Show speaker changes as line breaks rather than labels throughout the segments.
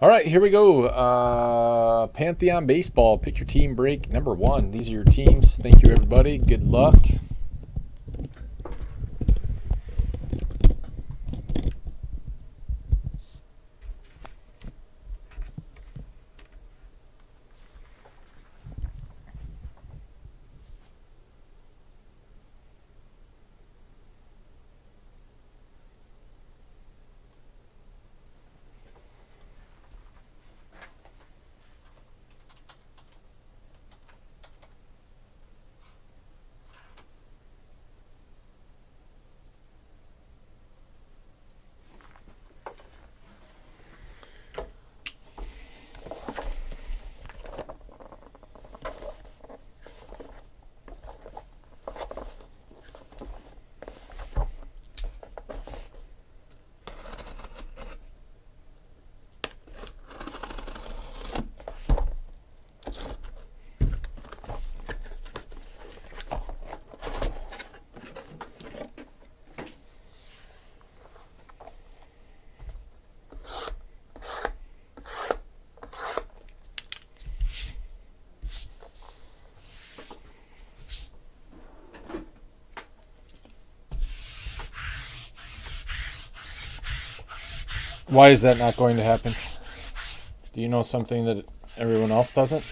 All right, here we go. Uh, Pantheon Baseball. Pick your team break number one. These are your teams. Thank you, everybody. Good luck. Why is that not going to happen? Do you know something that everyone else doesn't?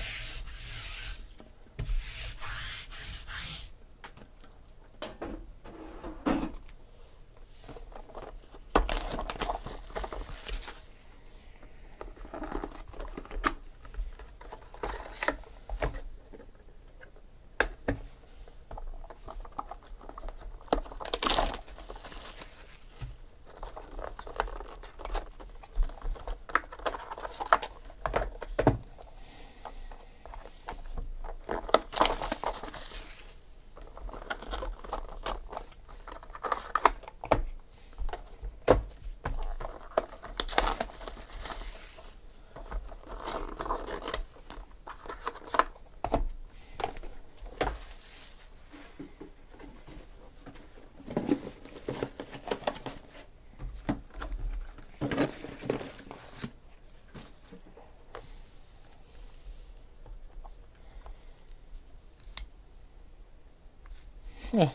Yeah.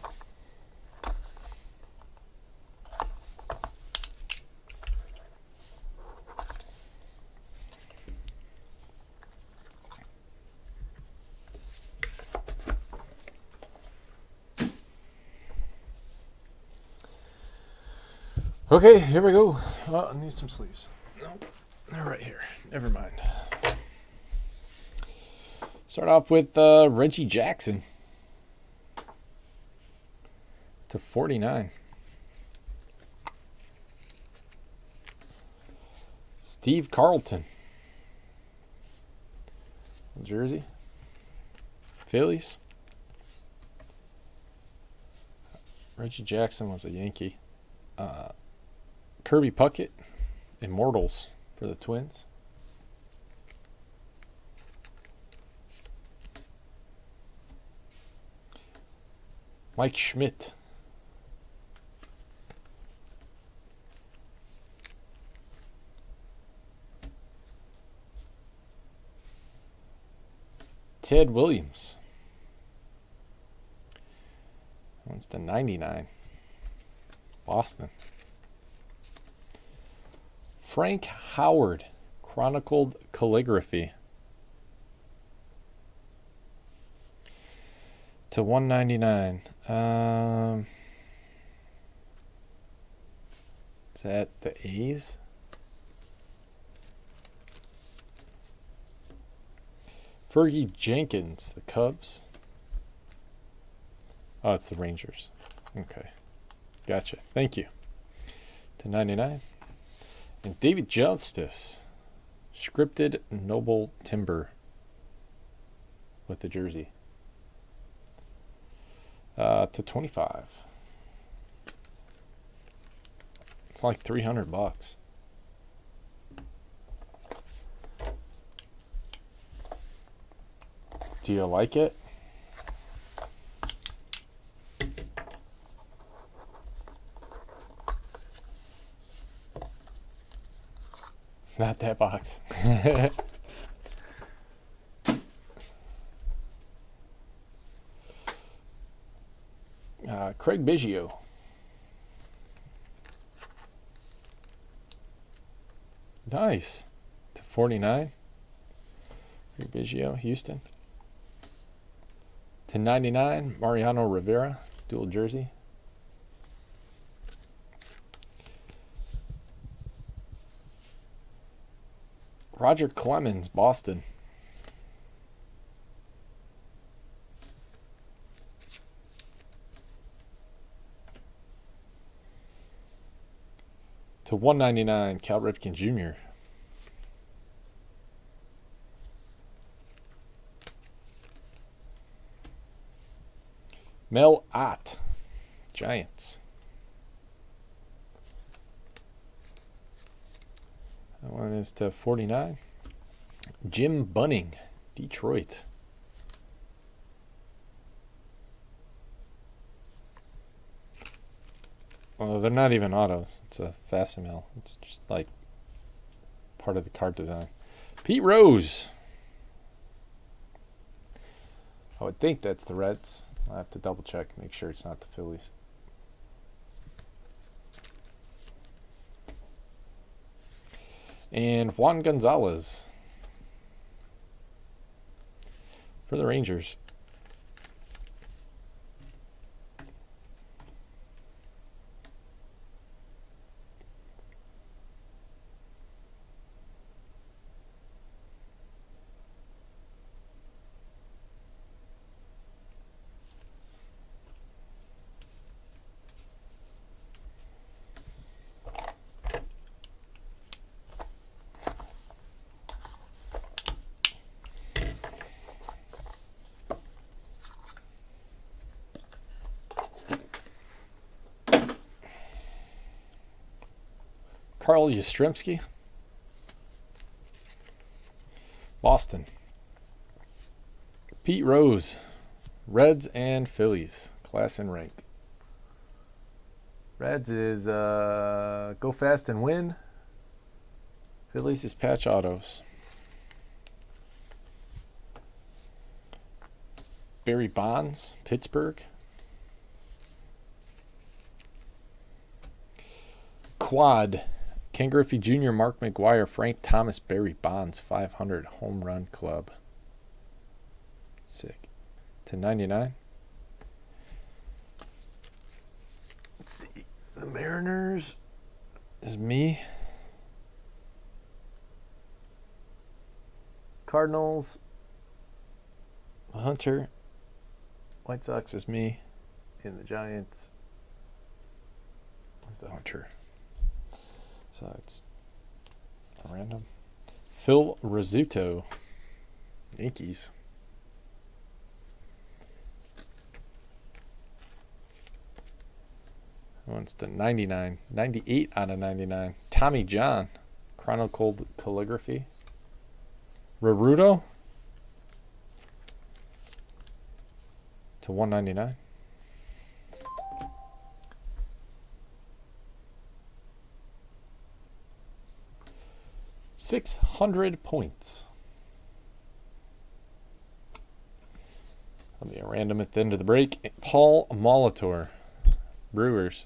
Okay, here we go. Oh, I need some sleeves. No, they're right here. Never mind. Start off with uh, Reggie Jackson to 49. Steve Carlton. Jersey. Phillies. Reggie Jackson was a Yankee. Uh, Kirby Puckett. Immortals for the Twins. Mike Schmidt. Ted Williams. That's to 99. Boston. Frank Howard. Chronicled Calligraphy. To 199. Um, is that the A's? Fergie Jenkins, the Cubs. Oh, it's the Rangers. Okay. Gotcha. Thank you. To 99. And David Justice. Scripted Noble Timber with the jersey. Uh, to 25. It's like 300 bucks. Do you like it? Not that box. uh, Craig Biggio. Nice. To 49. Craig Biggio, Houston. To 99, Mariano Rivera, dual jersey. Roger Clemens, Boston. To 199, Cal Ripken Jr. Mel Ott, Giants. That one is to 49. Jim Bunning, Detroit. Well, they're not even autos. It's a facsimile. It's just like part of the card design. Pete Rose. I would think that's the Reds. I have to double check, make sure it's not the Phillies. And Juan Gonzalez for the Rangers. Carl Yastrzemski. Boston. Pete Rose. Reds and Phillies. Class and rank. Reds is uh, go fast and win. Phillies is patch autos. Barry Bonds, Pittsburgh. Quad, Ken Griffey Jr., Mark McGwire, Frank Thomas, Barry Bonds, 500 home run club. Sick. To 99. Let's see. The Mariners is me. Cardinals, Hunter. White Sox is me. And the Giants is the Hunter. So it's random. Phil Rizzuto, Yankees. One's to 99. 98 out of 99. Tommy John, Chronicled Calligraphy. Raruto to 199. 600 points. I'll be a random at the end of the break. Paul Molitor, Brewers.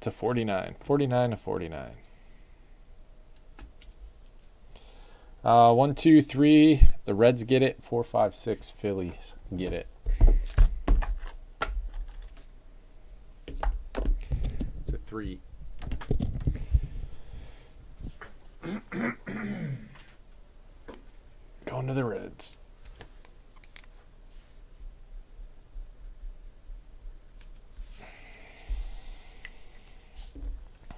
To 49. 49 to 49. Uh, one, two, three. The Reds get it. Four, five, six. Phillies get it. It's a three. Going to the Reds.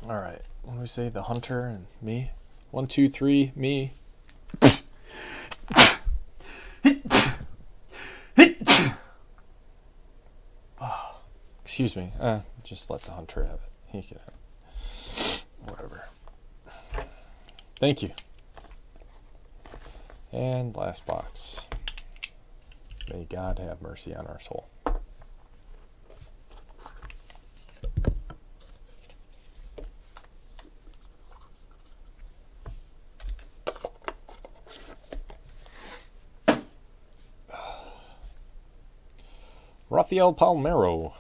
All right. When we say the hunter and me? One, two, three, me. oh, excuse me. Uh, just let the hunter have it. He can have it. Whatever. Thank you. And last box. May God have mercy on our soul. Rafael Palmeiro,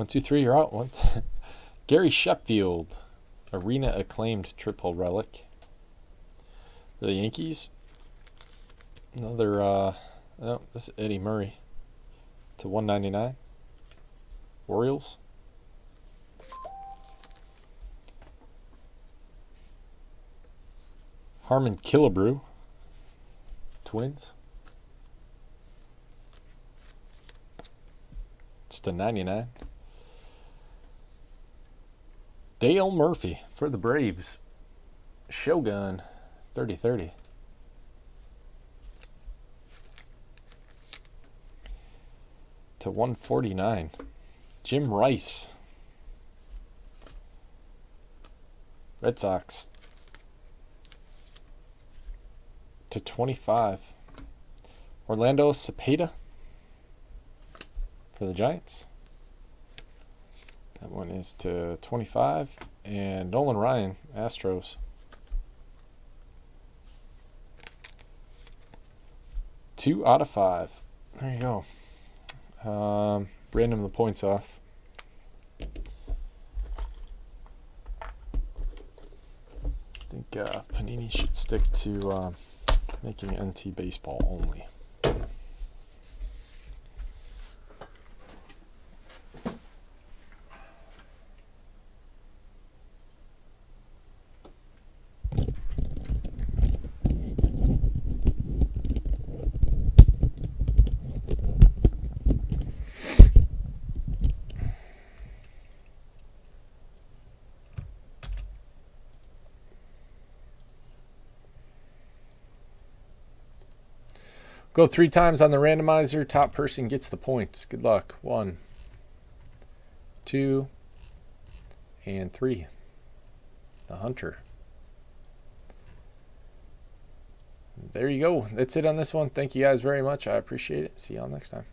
One, two, three, you're out. One. Gary Sheffield, arena acclaimed triple relic. The Yankees. Another, uh, oh, this is Eddie Murray to 199. Orioles. Harmon Killebrew. Twins. It's to 99. Dale Murphy for the Braves. Shogun 30 30. To 149. Jim Rice. Red Sox. To 25. Orlando Cepeda for the Giants. That one is to 25. And Nolan Ryan, Astros. Two out of five. There you go. Um, random the points off. I think uh, Panini should stick to uh, making NT baseball only. Go three times on the randomizer. Top person gets the points. Good luck. One, two, and three. The Hunter. There you go. That's it on this one. Thank you guys very much. I appreciate it. See y'all next time.